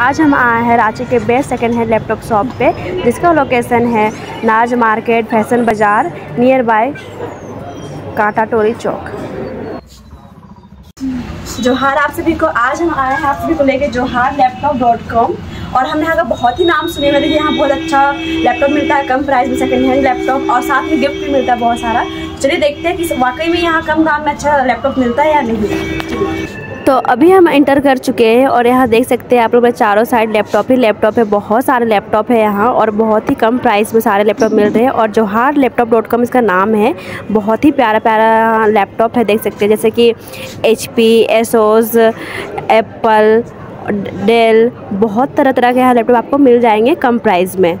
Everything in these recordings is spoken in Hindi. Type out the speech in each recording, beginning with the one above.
आज हम आए हैं रांची के best second hand laptop shop पे, जिसका लोकेशन है Naaz market, fashion Bazaar nearby Kanta Tori Chowk. जोहार, आप सभी को आज हम आए हैं, आप सभी को लेके जोहार लैपटॉप डॉट कॉम। और हमने यहाँ का बहुत ही नाम सुने हुए यहाँ बहुत अच्छा लैपटॉप मिलता है, कम प्राइस में सेकंड हैंड लैपटॉप, और साथ में गिफ्ट भी मिलता है बहुत सारा। चलिए देखते हैं कि वाकई में यहाँ कम दाम में अच्छा लैपटॉप मिलता है या नहीं। तो अभी हम इंटर कर चुके हैं और यहाँ देख सकते हैं आप लोग चारों साइड लैपटॉप ही लैपटॉप है। बहुत सारे लैपटॉप है यहाँ और बहुत ही कम प्राइस में सारे लैपटॉप मिल रहे हैं और जोहार लैपटॉप डॉट कॉम इसका नाम है। बहुत ही प्यारा प्यारा लैपटॉप है देख सकते हैं। जैसे कि H P Asus Apple Dell बहुत तरह तरह के यहाँ लैपटॉप आपको मिल जाएँगे कम प्राइस में।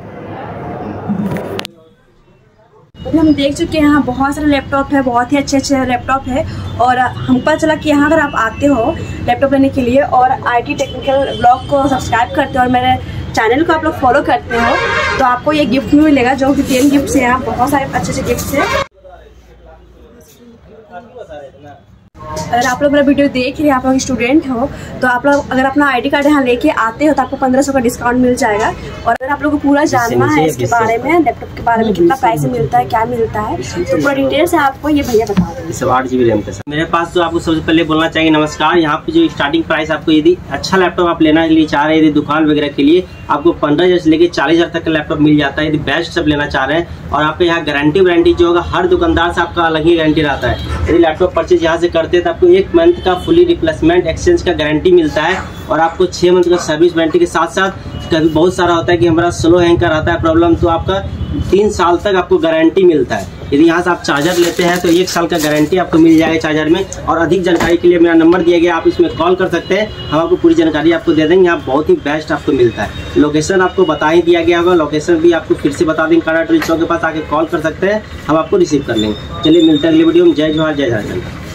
अभी हम देख चुके हैं, यहाँ बहुत सारे लैपटॉप है, बहुत ही अच्छे अच्छे लैपटॉप है और हम पता चला कि यहाँ अगर आप आते हो लैपटॉप लेने के लिए और आईटी टेक्निकल ब्लॉग को सब्सक्राइब करते हो और मेरे चैनल को आप लोग फॉलो करते हो तो आपको ये गिफ्ट भी मिलेगा जो कि तीन गिफ्ट है, यहाँ बहुत सारे अच्छे अच्छे गिफ्ट है। अगर आप लोग मेरा वीडियो देख रहे हैं आप लोग स्टूडेंट हो तो आप लोग अगर अपना आईडी कार्ड यहाँ लेके आते हो तो आपको पंद्रह सौ का डिस्काउंट मिल जाएगा। और अगर आप लोग को पूरा जानना है इसके बारे में लैपटॉप के बारे में कितना प्राइस मिलता है क्या मिलता है तो पूरा डिटेल से आपको ये भैया बता देंगे। आठ जी बी रैम के मेरे पास जो आपको सबसे पहले बोलना चाहिए नमस्कार यहाँ पे जो स्टार्टिंग प्राइस आपको यदि अच्छा लैपटॉप आप लेना के लिए चाह रहे हैं यदि दुकान वगैरह के लिए आपको पंद्रह हज़ार से लेकर चालीस हज़ार तक का लैपटॉप मिल जाता है यदि बेस्ट सब लेना चाह रहे हैं। और आपके यहाँ गारंटी वारंटी जो होगा हर दुकानदार से आपका अलग ही गारंटी रहता है। यदि लैपटॉप परचेज यहाँ से करते हैं तो आपको एक मंथ का फुली रिप्लेसमेंट एक्सचेंज का गारंटी मिलता है और आपको छः मंथ का सर्विस वारंटी के साथ साथ कभी बहुत सारा होता है कि हमारा स्लो हैंग का रहता है प्रॉब्लम तो आपका तीन साल तक आपको गारंटी मिलता है। यदि यहाँ से आप चार्जर लेते हैं तो एक साल का गारंटी आपको मिल जाएगा चार्जर में और अधिक जानकारी के लिए मेरा नंबर दिया गया, आप इसमें कॉल कर सकते हैं। हम आपको पूरी जानकारी आपको दे देंगे, यहाँ बहुत ही बेस्ट आपको मिलता है। लोकेशन आपको बता ही दिया गया होगा लोकेशन भी आपको फिर से बता देंगे काड़ा चौक के पास आके कॉल कर सकते हैं, हम आपको रिसीव कर लेंगे। चलिए मिलते हैं अगली वीडियो में, जय जवाहर जय झारखंड।